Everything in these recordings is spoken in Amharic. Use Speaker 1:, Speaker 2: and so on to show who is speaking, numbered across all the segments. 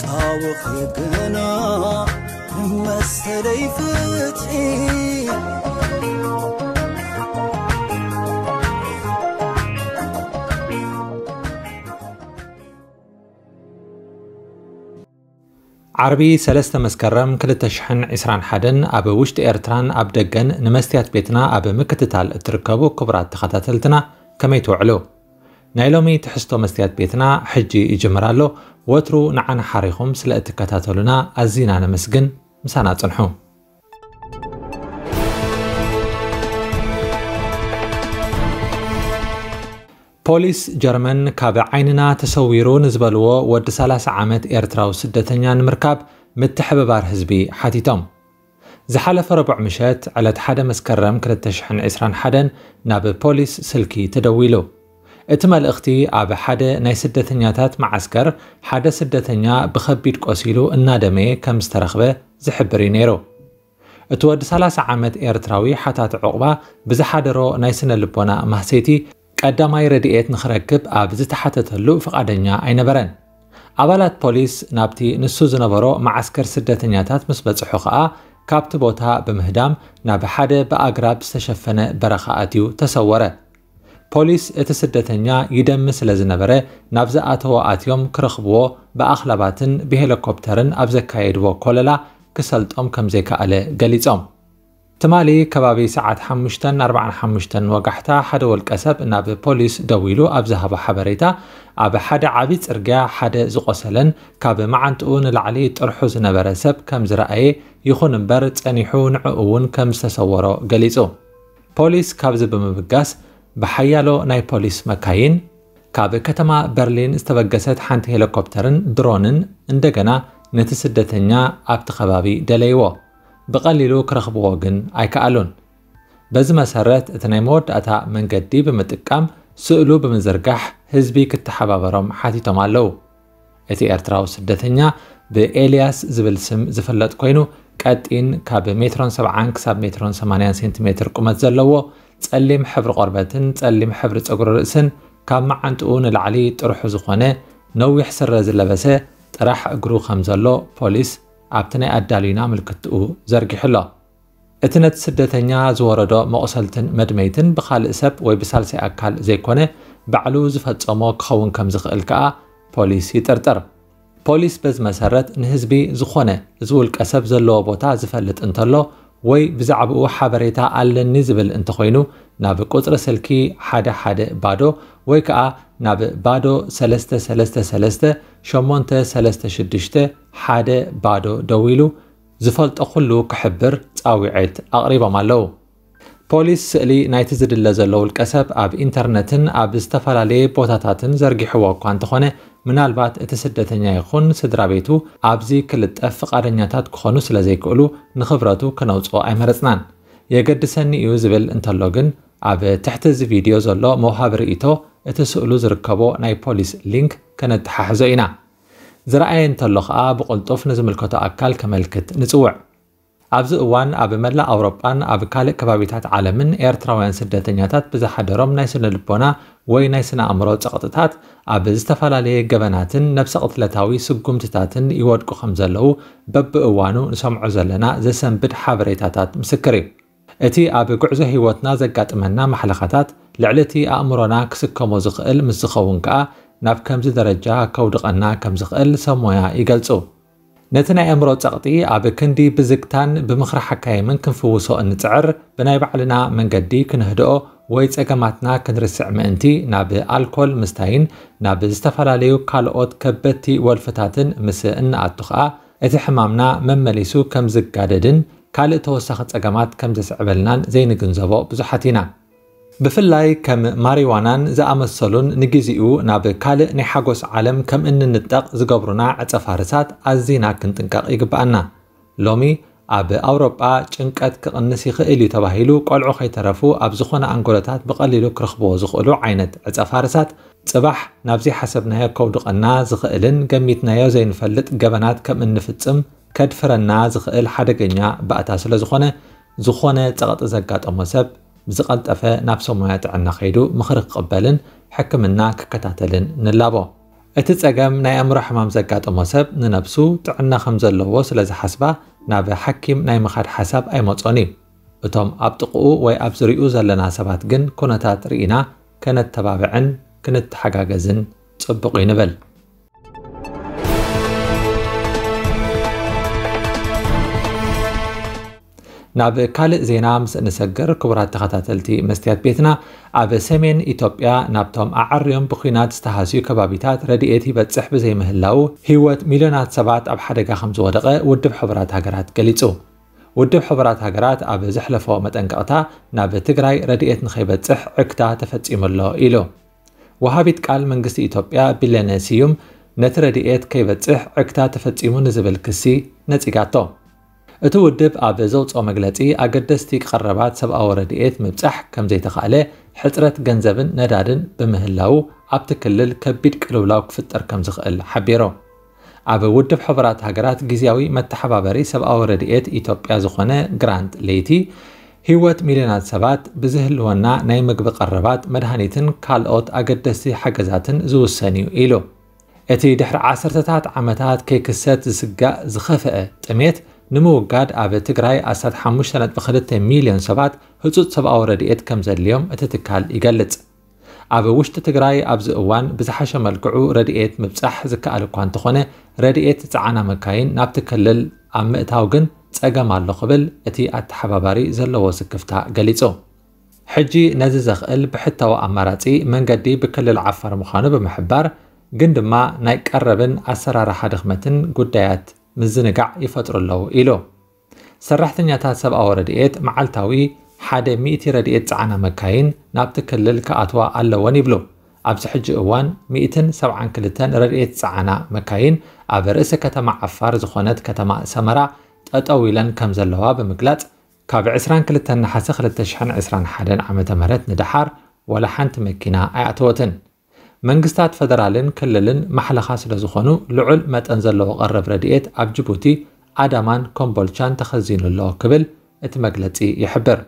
Speaker 1: ክጣውኺ ግና መሰለይ ፍትሒ
Speaker 2: ዓርቢ 3 መስከረም 2021 ኣብ ውሽጢ ኤርትራን ኣብ ደገን ንመስትያት ቤትና ኣብ ምክትታል እትርከቡ ክቡራት ተኸታተልትና ከመይ ትውዕሉ ናይ ሎሚ ትሕዝቶ መስትያት ቤትና ሕጂ ይጅምር ኣሎ ወትሩ ንዓና ሓሪኹም ስለ እትከታተሉና ኣዝና ነመስግን ምሳና ጽንሑ ፖሊስ ጀርመን ካብ ዓይንና ተሰዊሩ ንዝበልዎ ወዲ 30 ዓመት ኤርትራዊ ስደተኛ ንምርካብ ምትሕብባር ህዝቢ ሓቲቶም ዝሓለፈ ረቡዕ ምሸት ዕለት 1 መስከረም 2021 ናብ ፖሊስ ስልኪ ተደዊሉ እቲ መልእኽቲ ኣብ ሓደ ናይ ስደተኛታት ማዓስከር ሓደ ስደተኛ ብከቢድ ቆሲሉ እናደመየ ከም ዝተረኽበ ዝሕብር እዩ ነይሩ። እቲ ወዲ 30 ዓመት ኤርትራዊ ሓታት ዕቑባ ብዝሓደሮ ናይ ስነ ልቦና ማህሰይቲ ቀዳማይ ረድኤት ንኽረክብ ኣብ ዝተሓተተሉ ፍቓደኛ ኣይነበረን። ኣባላት ፖሊስ ናብቲ ንሱ ዝነበሮ ማዓስከር ስደተኛታት ምስ በፅሑ ከዓ ካብቲ ቦታ ብምህዳም ናብ ሓደ ብኣግራብ ዝተሸፈነ በረኻ ኣትዩ ተሰወረ ፖሊስ እቲ ስደተኛ ይደሚ ስለ ዝነበረ ናብ ዝኣተዎ ኣትዮም ክረኽብዎ ብኣኽላባትን ብሄሊኮፕተርን ኣብ ዘካየድዎ ኮለላ ክሰልጦም ከም ዘይከኣለ ገሊፆም ትማሊ ከባቢ ሰዓት 5:45 ወጋሕታ ሓደ ወልቀ ሰብ ናብ ፖሊስ ደው ኢሉ ኣብ ዝሃቦ ሓበሬታ ኣብ ሓደ ዓብዪ ጽርግያ ሓደ ዝቆሰለን ካብ መዓንጥኡ ንላዕሊ ጥርሑ ዝነበረ ሰብ ከም ዝረኣየ ይኹን እምበር ጸኒሑ ንዕኡ እውን ከም ዝተሰወሮ ገሊጹ። ፖሊስ ካብዚ ብምብጋስ ብሓያሎ ናይ ፖሊስ መካይን ካብ ከተማ በርሊን ዝተበገሰት ሓንቲ ሄሊኮፕተርን ድሮንን እንደገና ነቲ ስደተኛ ኣብቲ ከባቢ ደለይዎ። ብቐሊሉ ክረኽብዎ ግን ኣይከኣሉን። በዚ መሰረት እቲ ናይ መወዳእታ መንገዲ ብምጥቃም ስእሉ ብምዝርጋሕ ህዝቢ ክትሓባበሮም ሓቲቶም ኣለዉ። እቲ ኤርትራዊ ስደተኛ ብኤልያስ ዝብል ስም ዝፍለጥ ኮይኑ ቀጢን ካብ ሜትሮን 70 ክሳብ ሜትሮን 80 ሴንቲሜትር ቁመት ዘለዎ ጸሊም ሕብሪ ቆርበትን ጸሊም ሕብሪ ፀጉሪ ርእስን ካብ መዓንጥኡ ንላዕሊ ጥርሑ ዝኾነ ነዊሕ ስረ ዝለበሰ ጥራሕ እግሩ ከም ዘሎ ፖሊስ ኣብቲ ናይ ኣዳሊና ምልክትኡ ዘርጊሑ ኣሎ እቲ ነቲ ስደተኛ ዝወረዶ መቑሰልትን መድመይትን ብካልእ ሰብ ወይ ብሳልሳይ ኣካል ዘይኮነ ባዕሉ ዝፈፀሞ ክኸውን ከም ዝኽእል ከዓ ፖሊስ ይጥርጥር ፖሊስ በዚ መሰረት ንህዝቢ ዝኾነ እዚ ውልቀ ሰብ ዘለዎ ቦታ ዝፈልጥ እንተሎ ወይ ብዛዕባኡ ሓበሬታ ኣለኒ ዝብል እንተኮይኑ ናብ ቁፅሪ ስልኪ 11 ባዶ ወይ ከዓ ናብ ባዶ 333 836 1 ባዶ ደው ኢሉ ዝፈልጦ ኩሉ ክሕብር ፃዊዒት ኣቕሪቦም ኣለዉ። ፖሊስ ስእሊ ናይቲ ዝድለ ዘሎ ውልቀ ሰብ ኣብ ኢንተርነትን ኣብ ዝተፈላለየ ቦታታትን ዘርጊሕዎ እኳ እንተኾነ ምናልባት እቲ ስደተኛ ይኹን ስድራ ቤቱ ኣብዚ ክልጠፍ ፍቓደኛታት ክኾኑ ስለ ዘይክእሉ ንኽብረቱ ክነውፅኦ ኣይመረፅናን። የገድሰኒ እዩ ዝብል እንተሎ ግን ኣብ ትሕቲ እዚ ቪድዮ ዘሎ መውሃቢ ርእቶ እቲ ስእሉ ዝርከቦ ናይ ፖሊስ ሊንክ ከነተሓሕዞ ኢና። ዝረኣየ እንተሎ ከዓ ብቕልጡፍ ንዝምልከቶ ኣካል ከመልክት ንፅውዕ ኣብዚ እዋን ኣብ መላእ ኣውሮጳን ኣብ ካልእ ከባቢታት ዓለምን ኤርትራውያን ስደተኛታት ብዝሓደሮም ናይ ስነ ልቦና ወይ ናይ ስነ ኣእምሮ ፀቕጥታት ኣብ ዝተፈላለየ ገበናትን ነብሰ ቅትለታዊ ስጉምትታትን ይወድቁ ከም ዘለው በቢእዋኑ ንሰምዖ ዘለና ዘሰንብድ ሓበሬታታት ምስክር እዩ። እቲ ኣብ ጉዕዞ ህይወትና ዘጋጥመና ማሕለኻታት ልዕሊ እቲ ኣእምሮና ክስከሞ ዝኽእል ምስ ዝኸውን ከዓ ናብ ከምዚ ደረጃ ከውድቐና ከም ዝኽእል ሰብ ሞያ ይገልጹ ነቲ ናይ ኣእምሮ ፀቕጢ ኣብ ክንዲ ብዝግታን ብምኽሪ ሓካየምን ክንፍውሶ እንፅዕር ብናይ ባዕልና መንገዲ ክንህድኦ ወይ ፀገማትና ክንርስዕ ምእንቲ ናብ ኣልኮል ምስታይን ናብ ዝተፈላለዩ ካልኦት ከበድቲ ወልፍታትን ምስ እንኣቱ ከዓ እቲ ሕማምና መመሊሱ ከም ዝጋደድን ካልእ ተወሳኺ ፀገማት ከም ዘስዕበልናን ዘይንግንዘቦ ብዙሓት ኢና ብፍላይ ከም ማሪዋናን ዝኣመሰሉን ንግዜኡ ናብ ካልእ ናይ ሓጎስ ዓለም ከም እንንጠቕ ዝገብሩና ዕፀፋርሳት ኣዝና ክንጥንቀቕ ይግብኣና ሎሚ ኣብ ኣውሮጳ ጭንቀት ክቕንስ ይኽእል እዩ ተባሂሉ ቆልዑ ከይተረፉ ኣብ ዝኾነ ኣንጎሎታት ብቐሊሉ ክረኽብዎ ዝኽእሉ ዓይነት ዕፀፋርሳት ጽባሕ ናብዚ ሓሰብናዮ ከውድቐና ዝኽእልን ገሚትናዮ ዘይንፈልጥ ገበናት ከም እንፍጽም ከድፍረና ዝኽእል ሓደገኛ ባእታ ስለ ዝኾነ ዝኾነ ጸቕጢ ዘጋጠሞ ሰብ ብዝቐልጠፈ ናብ ሰሙያ ጥዕና ከይዱ ምኽሪ ክቕበልን ሕክምና ክከታተልን ንላቦ እቲ ፀገም ናይ ኣእምሮ ሕማም ዘጋጠሞ ሰብ ንነብሱ ጥዕና ከም ዘለዎ ስለ ዝሓስባ ናብ ሓኪም ናይ ምኻድ ሓሳብ ኣይመፆን እዩ እቶም ኣብ ጥቕኡ ወይ ኣብ ዝርኡ ዘለና ሰባት ግን ኩነታት ርኢና ከነተባብዕን ክንተሓጋገዝን ጽቡቕ እዩ ንብል ናብ ካልእ ዜና ምስ እንሰግር ክቡራት ተኸታተልቲ መስትያት ቤትና ኣብ ሰሜን ኢትዮጵያ ናብቶም ኣዓርዮም ብኩናት ዝተሃስዩ ከባቢታት ረድኤት ይበፅሕ ብዘይምህላው ህይወት ሚልዮናት ሰባት ኣብ ሓደጋ ከም ዝወደቐ ውድብ ሕቡራት ሃገራት ገሊጹ። ውድብ ሕቡራት ሃገራት ኣብ ዘሕለፎ መጠንቀቕታ ናብ ትግራይ ረድኤት ንኸይበፅሕ ዕግታ ተፈፂሙሎ ኢሉ። ወሃቢት ቃል መንግስቲ ኢትዮጵያ ቢለነ ስዩም ነቲ ረድኤት ከይበፅሕ ዕግታ ተፈፂሙ ንዝብል ክሲ ነፂጋቶ እቲ ውድብ ኣብ ዘውፅኦ መግለፂ ኣገደስቲ ቀረባት ሰብኣዊ ረድኤት ምብፃሕ ከም ዘይተኻእለ ሕፅረት ገንዘብን ነዳድን ብምህላው ኣብቲ ክልል ከቢድ ቅልውላው ክፍጠር ከም ዝኽእል ሓቢሮ። ኣብ ውድብ ሕቡራት ሃገራት ግዜያዊ መተሓባበሪ ሰብኣዊ ረድኤት ኢትዮጵያ ዝኾነ ግራንት ለይቲ ህይወት ሚልዮናት ሰባት ብዝህልወና ናይ ምግቢ ቀረባት መድሃኒትን ካልኦት ኣገደስቲ ሓገዛትን ዝውሰን እዩ ኢሉ። እቲ ድሕሪ ዓሰርተታት ዓመታት ከይክሰት ዝስጋእ ዝኸፍአ ጥሜት ንምውጋድ ኣብ ትግራይ 15.2 ሚልዮን ሰባት ህፁፅ ሰብኣዊ ረድኤት ከም ዘድልዮም እቲ ትካል ይገልጽ። ኣብ ውሽጢ ትግራይ ኣብዚ እዋን ብዝሓሸ መልክዑ ረድኤት ምብፃሕ ዝከኣል እኳ እንተኾነ ረድኤት ፀዓና መካይን ናብቲ ክልል ኣብ ምእታው ግን ፀገም ኣሎ ክብል እቲ ኣተሓባባሪ ዘለዎ ስክፍታ ገሊጹ። ሕጂ ነዚ ዘኽእል ብሕታዊ ኣማራፂ መንገዲ ብክልል ዓፋር ምዃኑ ብምሕባር ግን ድማ ናይ ቀረብን ኣሰራርሓ ድኽመትን ጉዳያት ምዝንጋዕ ይፈጥሩ ኣለዉ ኢሉ ሰራሕተኛታት ሰብኣዊ ረድኤት መዓልታዊ ሓደ 100 ረድኤት ፀዓና መካይን ናብቲ ክልል ክኣትዋ ኣለወን ይብሉ ኣብዚ ሕጂ እዋን 172 ረድኤት ፀዓና መካይን ኣብ ርእሲ ከተማ ዓፋር ዝኾነት ከተማ ሰመራ ጠጠው ኢለን ከም ዘለዋ ብምግላጽ ካብ 22 ናሓሰ 2021 ዓ ም ንድሓር ወላ ሓንቲ መኪና ኣይኣተወትን መንግስታት ፈደራልን ክልልን ማሕለኻ ስለ ዝኾኑ ልዑል መጠን ዘለዎ ቀረብ ረድኤት ኣብ ጅቡቲ ኣዳማን ኮምቦልቻን ተኸዚኑ ኣሎ ክብል እቲ መግለፂ ይሕብር።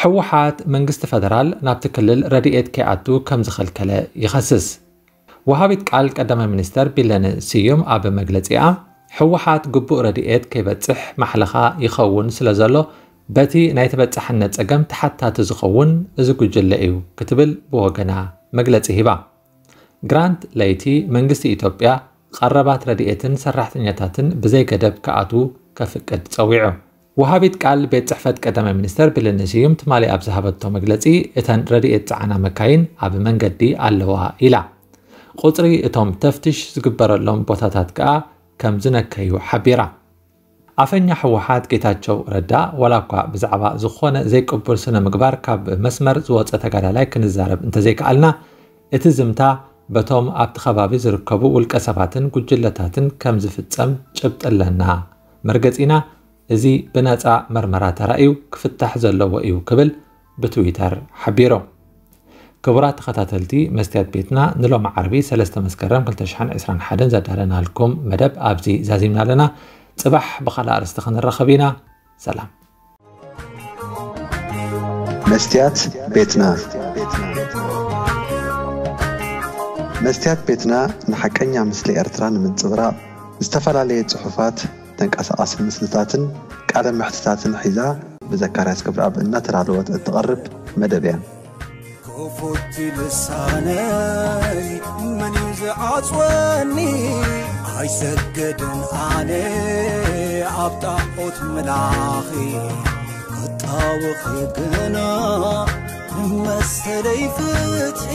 Speaker 2: ሕወሓት መንግስቲ ፈደራል ናብቲ ክልል ረድኤት ከይኣቱ ከም ዝኸልከለ ይኸስስ። ወሃቢት ቃል ቀዳማይ ሚኒስተር ቢለነ ስዩም ኣብ መግለፂኣ ሕወሓት ግቡእ ረድኤት ከይበፅሕ ማሕለኻ ይኸውን ስለ ዘሎ በቲ ናይ ተበፃሕነት ፀገም ተሓታቲ ዝኸውን እዚ ጉጅለ እዩ ክትብል ብወገና መግለፂ ሂባ ግራንት ለይቲ መንግስቲ ኢትዮጵያ ቀረባት ረድኤትን ሰራሕተኛታትን ብዘይ ገደብ ከኣቱ ከፍቅድ ፀዊዑ። ወሃቢት ቃል ቤት ፅሕፈት ቀዳማይ ሚኒስተር ቢለነ ስዩም ትማሊ ኣብ ዝሃበቶ መግለፂ እተን ረድኤት ፀዓና መካይን ኣብ መንገዲ ኣለዋ ኢላ። ቁፅሪ እቶም ተፍትሽ ዝግበረሎም ቦታታት ከኣ ከም ዝነከዩ ሓቢራ። ኣፈኛ ሕወሓት ጌታቸው ረዳ ወላ እኳ ብዛዕባ ዝኾነ ዘይቅቡል ስነ ምግባር ካብ መስመር ዝወፀ ተጋዳላይ ክንዛረብ እንተዘይከኣልና እቲ ዝምታ በቶም ኣብቲ ከባቢ ዝርከቡ ውልቀ ሰባትን ጉጅለታትን ከም ዝፍፀም ጭብጢ ኣለና መርገፂና እዚ ብነፃ መርመራ ተራእዩ ክፍታሕ ዘለዎ እዩ ክብል ብትዊተር ሓቢሮ። ክቡራት ተኸታተልቲ መስትያት ቤትና ንሎም ዓርቢ 3 መስከረም 2021 ዘዳለናልኩም መደብ ኣብዚ ዛዚምና ኣለና። ፅባሕ ብኻልእ ኣርስቲ ክንረኸብ ኢና። ሰላም።
Speaker 3: መስትያት ቤትና መስትያት ቤትና ንሓቀኛ ምስሊ ኤርትራ ንምንፅብራቕ ዝተፈላለየ ፅሑፋት ተንቀሳቐሲ ምስልታትን ቃለ ምሕትታትን ሒዛ ብዘካርያስ ክብረኣብ እናተዳለወት እትቐርብ መደብ እያ።
Speaker 1: ክፉቲ ልሳነይ መን እዩ ዝዓፅወኒ? ኣይሰገድን ኣነ ኣብ ጣዖት መላኺ ክጣውኺ ግና ንመሰለይ ፍትሒ